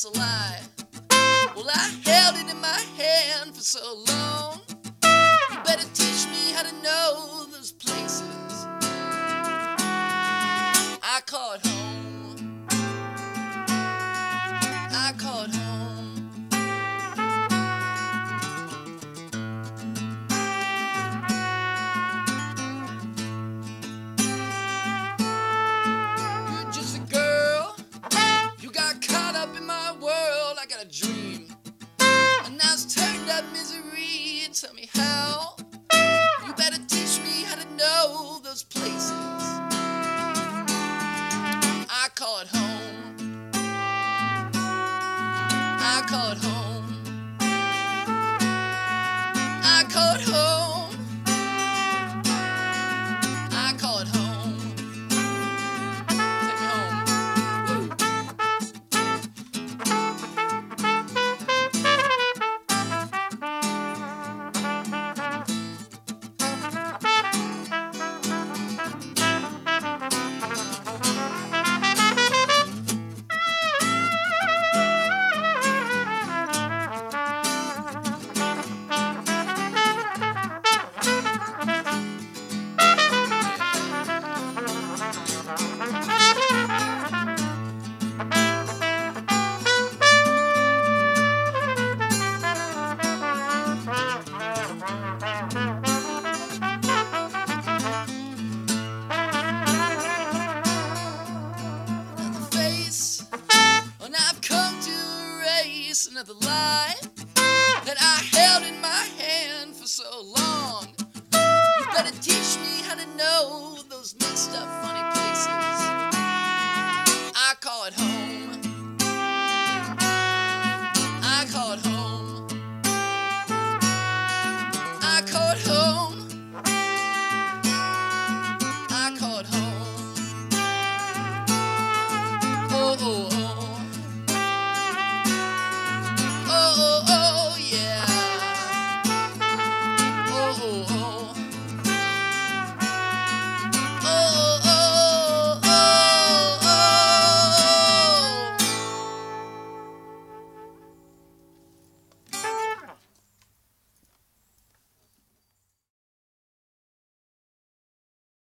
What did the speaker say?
just a lie. Well, I held it in my hand for so long. You better teach me how to know those places. I called. call it home. I call it home. listen to the light that I held in my hand for so long.